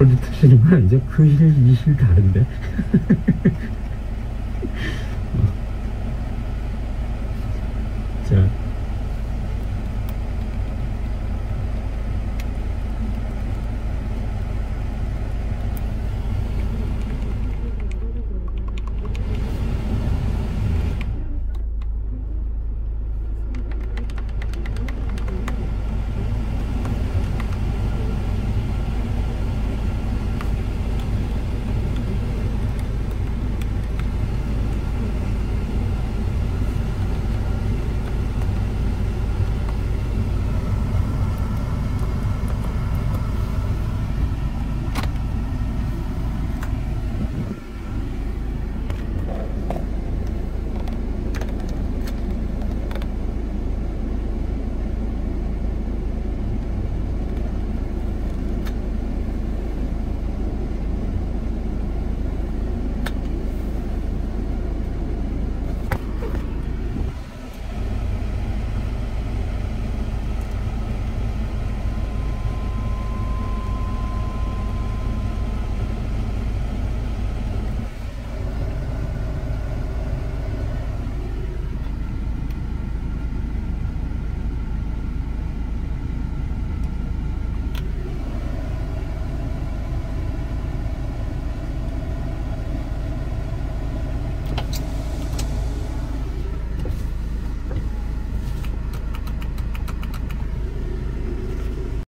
소리 트시는 건 아니죠? 그실이실 다른데?